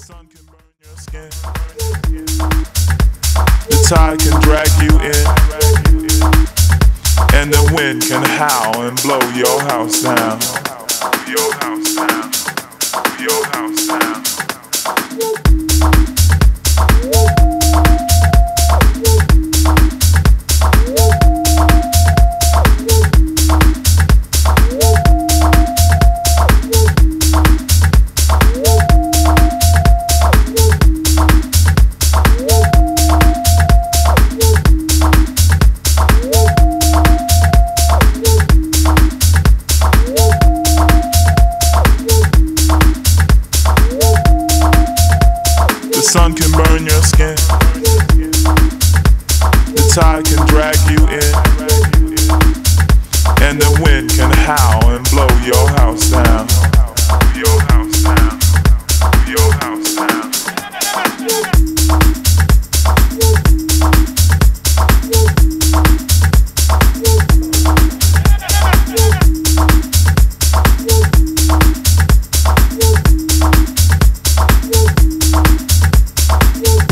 sun can burn your skin. The tide can drag you in. And the wind can howl and blow your house down. Your house down. Your house down. Sun can burn your skin. The tide can drag you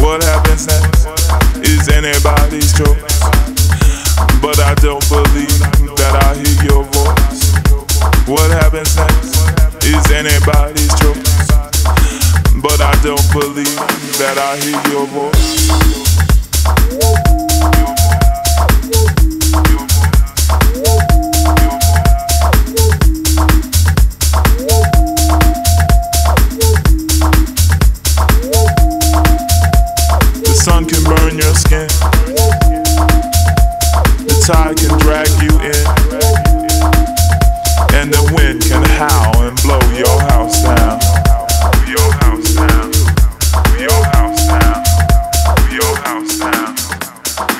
What happens next is anybody's choice. But I don't believe that I hear your voice. What happens next is anybody's choice. But I don't believe that I hear your voice. Tide can drag you in. And the wind can howl and blow your house down. Your house down. Your house down. Your house down.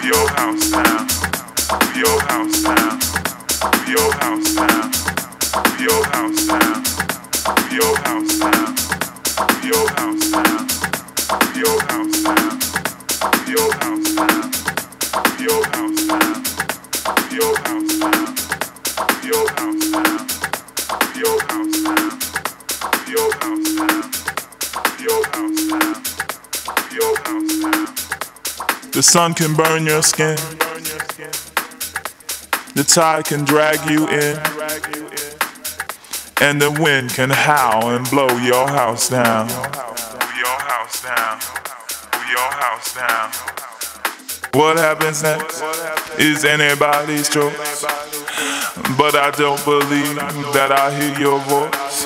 Your house down. Your house down. Your house down. Your house down. Your house down. Your house down. Your house down. Your house down. Your house down. The sun can burn your skin. The tide can drag you in. And the wind can howl and blow your house down. Your house down. Your house down. What happens next is anybody's choice. But I don't believe that I hear your voice.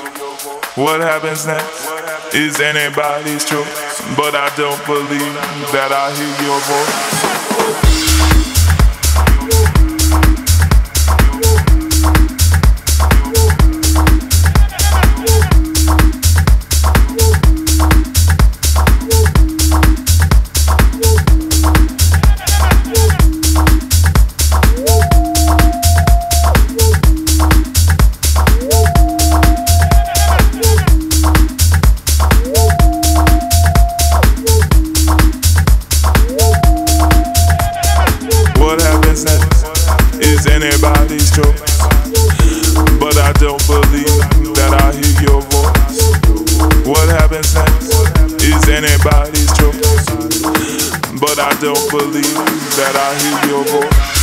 What happens next is anybody's choice. But I don't believe that I hear your voice. Is anybody's choice. But I don't believe that I hear your voice. What happens next is anybody's choice. But I don't believe that I hear your voice. Your voice.